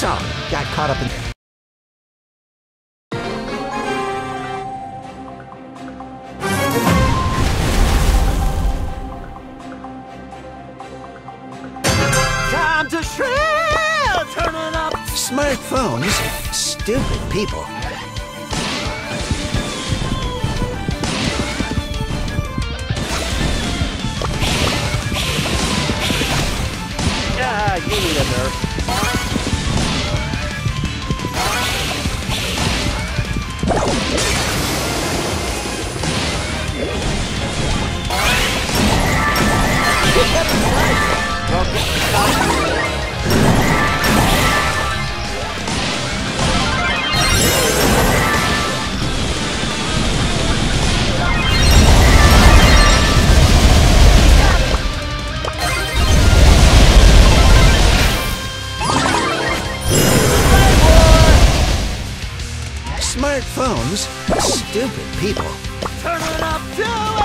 Got caught up in... Time to shrill, turning up. Smartphones? Stupid people. Yeah, you need a nerf. Smartphones? Stupid people. Turning up to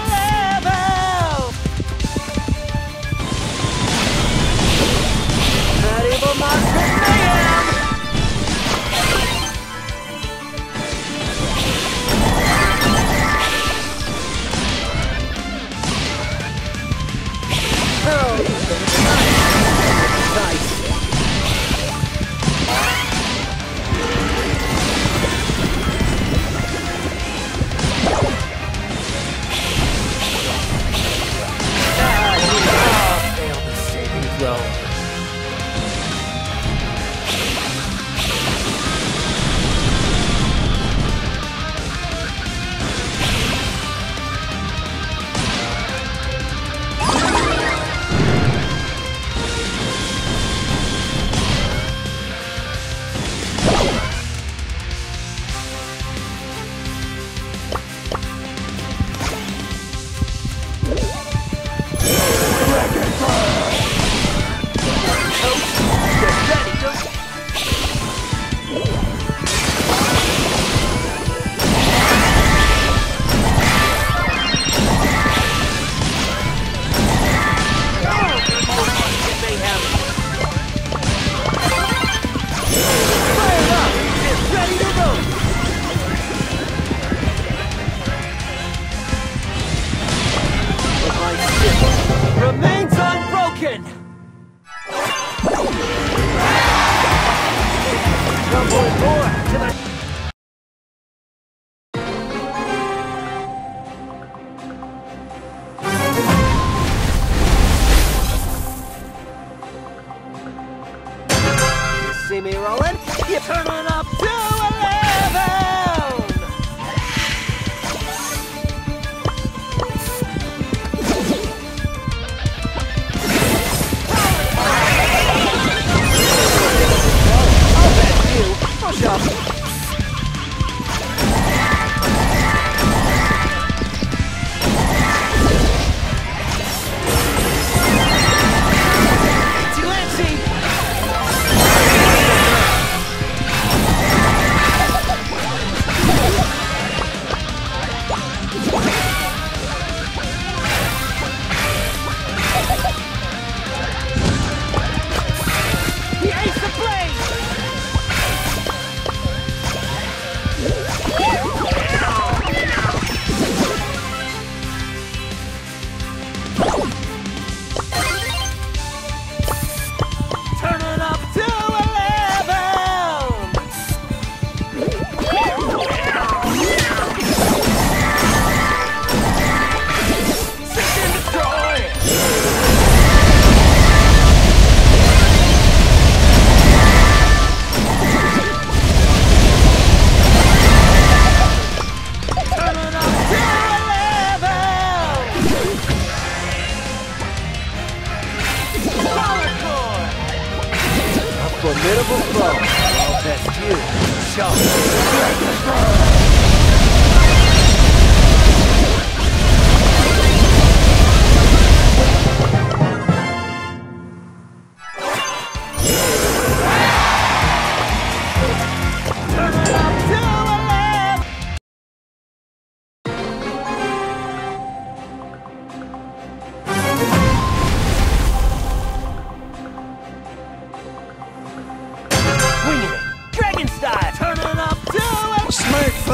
me rolling? You turning up formidable foe. I'll test you. Show.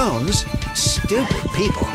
Smartphones, stupid people.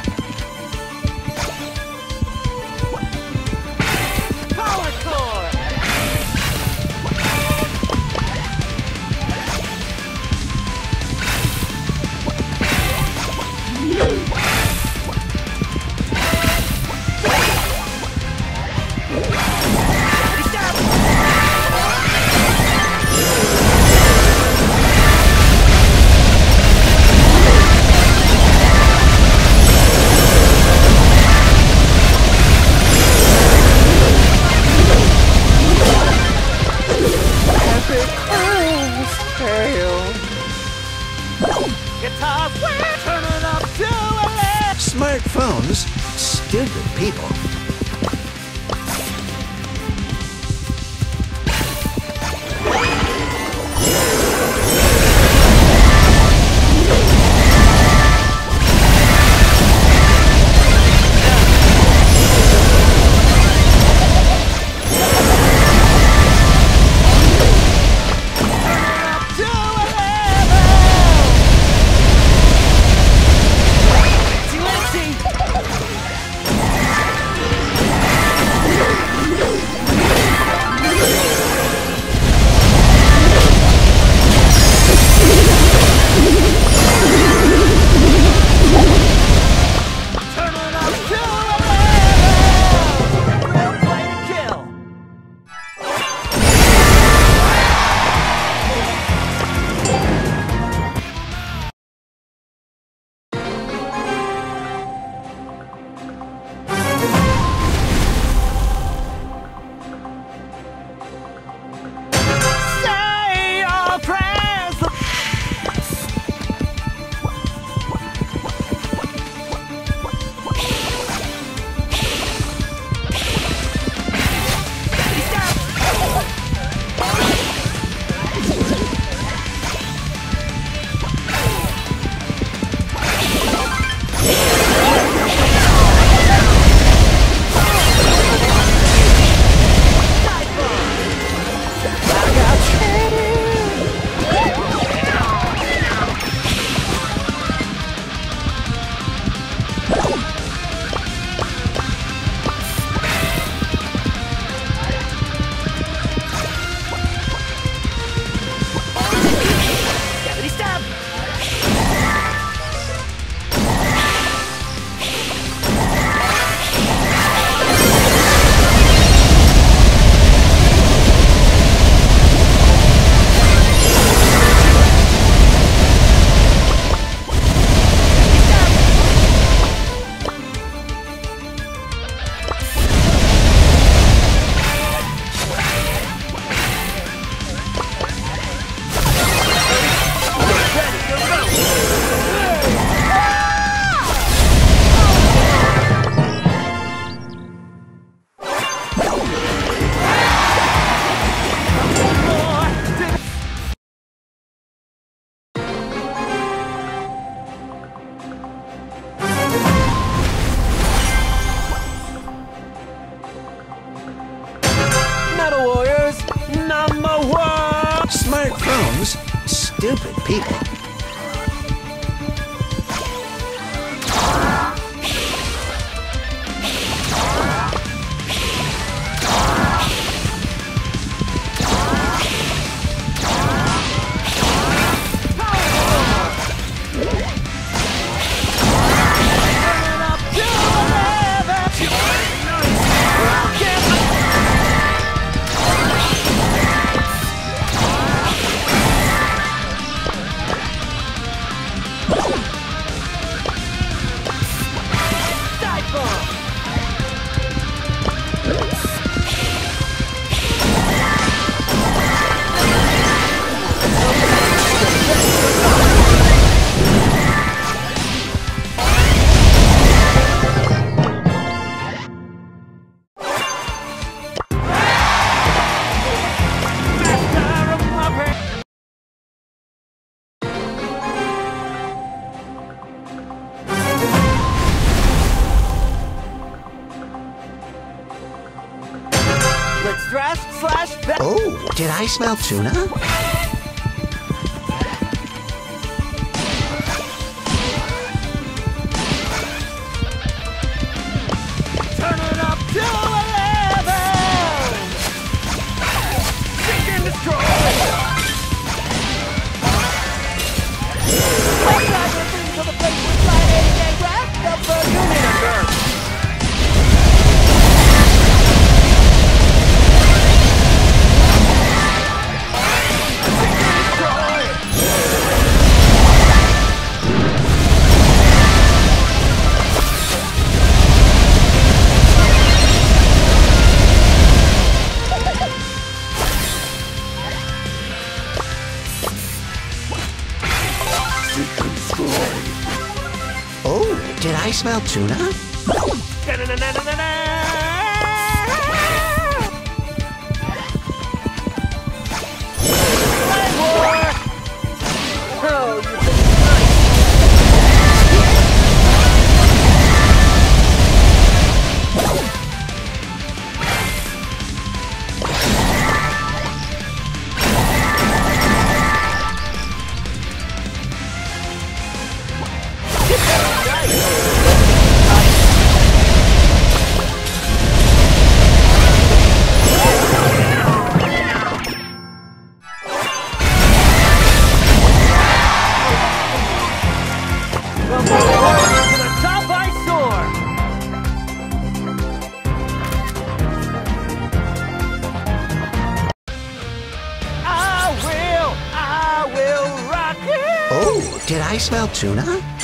Stupid people. I smell tuna? Smell tuna? I smell tuna?